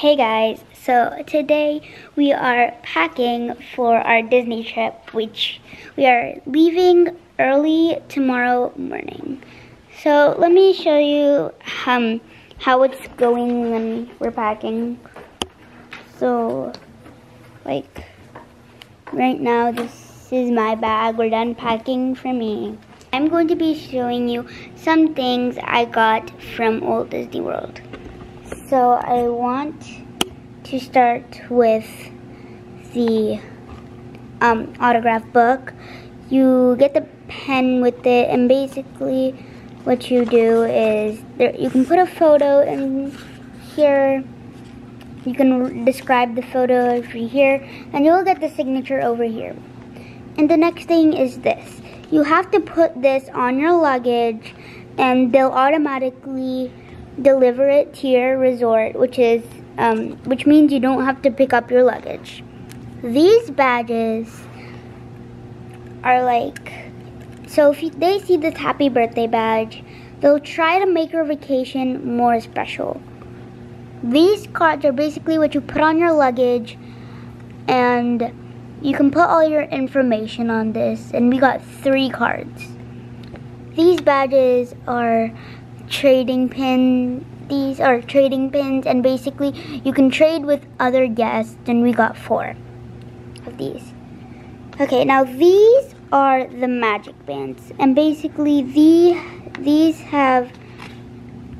Hey guys, so today we are packing for our Disney trip, which we are leaving early tomorrow morning. So let me show you um, how it's going when we're packing. So, like, right now this is my bag. We're done packing for me. I'm going to be showing you some things I got from Walt Disney World. So I want to start with the um, autograph book. You get the pen with it and basically what you do is there, you can put a photo in here. You can describe the photo over here and you'll get the signature over here. And the next thing is this. You have to put this on your luggage and they'll automatically deliver it to your resort, which is um, which means you don't have to pick up your luggage. These badges are like, so if they see this happy birthday badge, they'll try to make your vacation more special. These cards are basically what you put on your luggage and you can put all your information on this and we got three cards. These badges are trading pin these are trading pins and basically you can trade with other guests and we got four of these. Okay now these are the magic bands and basically the these have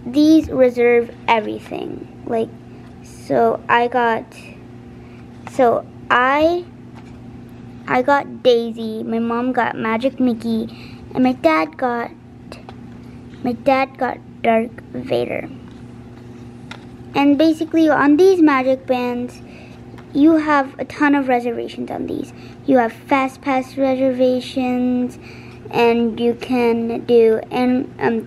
these reserve everything. Like so I got so I I got Daisy my mom got Magic Mickey and my dad got my dad got Dark Vader. And basically on these magic bands, you have a ton of reservations on these. You have fast pass reservations and you can do and um,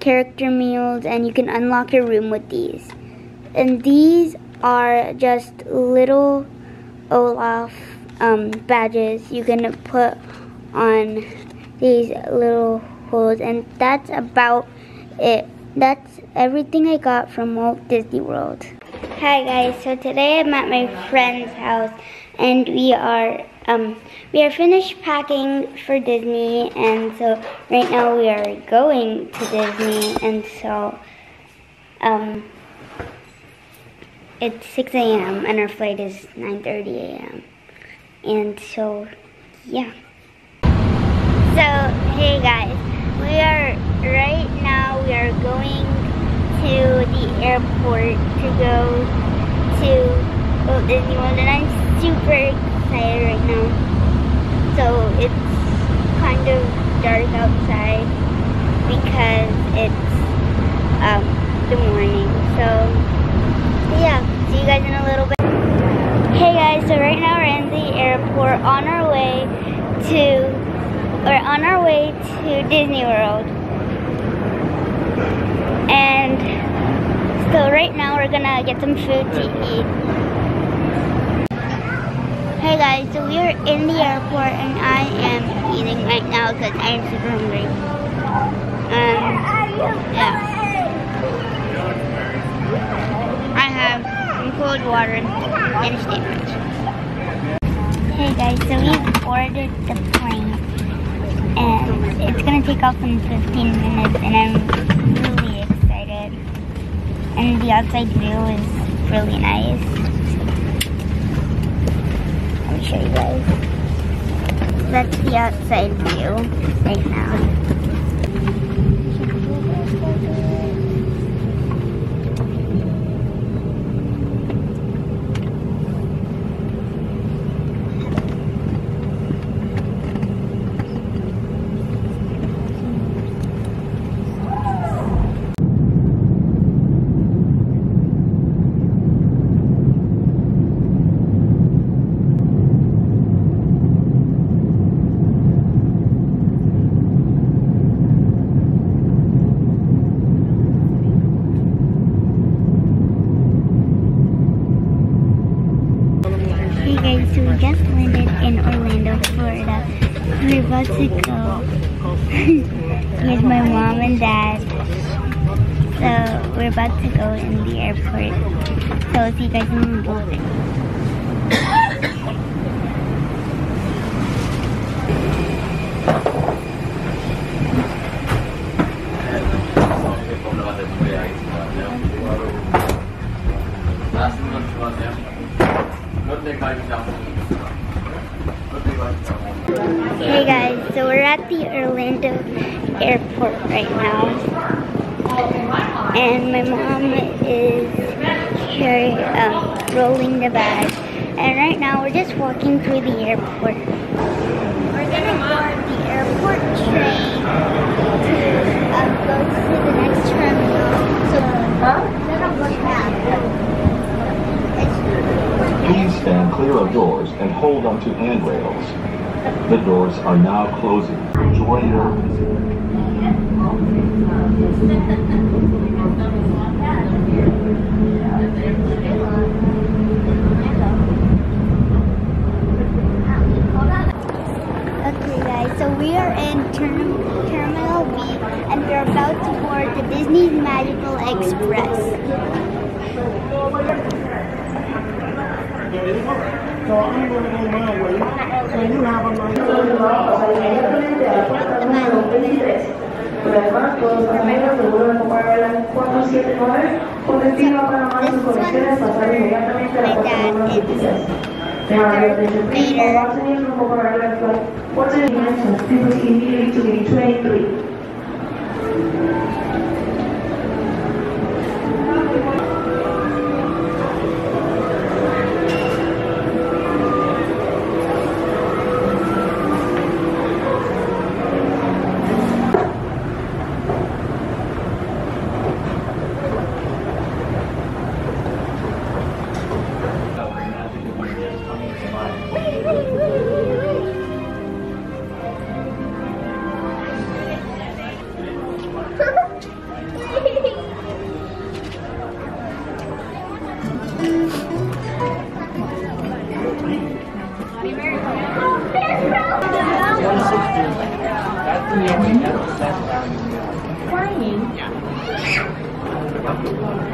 character meals and you can unlock your room with these. And these are just little Olaf um, badges you can put on these little holes and that's about it. That's everything I got from Walt Disney World. Hi guys, so today I'm at my friend's house and we are um, we are finished packing for Disney and so right now we are going to Disney and so um, it's 6 a.m. and our flight is 9.30 a.m. And so, yeah. So, hey guys, we are right now we are going to the airport to go to Walt Disney World and I'm super excited right now. So it's kind of dark outside because it's um, the morning. So yeah, see you guys in a little bit. Hey guys, so right now we're in the airport on our way to we're on our way to Disney World. And so right now we're gonna get some food to eat. Hey guys, so we are in the airport and I am eating right now because I am super hungry. Um, yeah. I have some cold water and a sandwich. Hey guys, so we've ordered the plane and it's gonna take off in 15 minutes and I'm really excited. And the outside view is really nice. Let me show you guys. That's the outside view right now Here's my mom and dad. So we're about to go in the airport. So I'll see you guys in a little bit. Hey guys, so we're at the Orlando airport right now. And my mom is carrying, um, rolling the bag. And right now we're just walking through the airport. We're gonna board the airport train to um, go to the next terminal. So, Please stand clear of doors and hold onto handrails. The doors are now closing. Enjoy your. Okay guys, so we are in term, Terminal B and we're about to board the Disney Magical Express. So I'm going to go my way. So you have a nice Además, todos pasajeros devuelven comprar las 479 con destino para más sus conexiones pasar inmediatamente a la puerta número 23. May I have your attention please? All passengers will compare like flight 479 please proceed immediately to gate 23.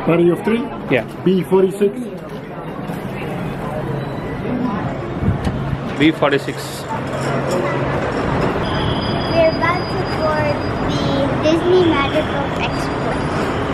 Party of three? Yeah. B46. B46. We're about to board the Disney Magical Express.